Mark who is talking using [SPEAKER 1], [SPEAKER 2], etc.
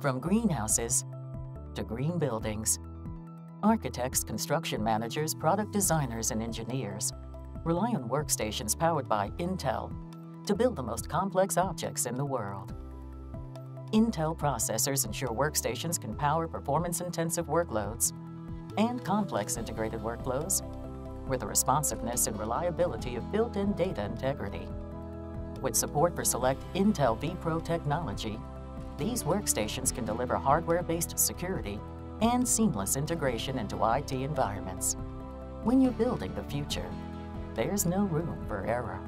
[SPEAKER 1] From greenhouses to green buildings, architects, construction managers, product designers, and engineers rely on workstations powered by Intel to build the most complex objects in the world. Intel processors ensure workstations can power performance-intensive workloads and complex integrated workflows with the responsiveness and reliability of built-in data integrity. With support for select Intel vPro technology, these workstations can deliver hardware-based security and seamless integration into IT environments. When you're building the future, there's no room for error.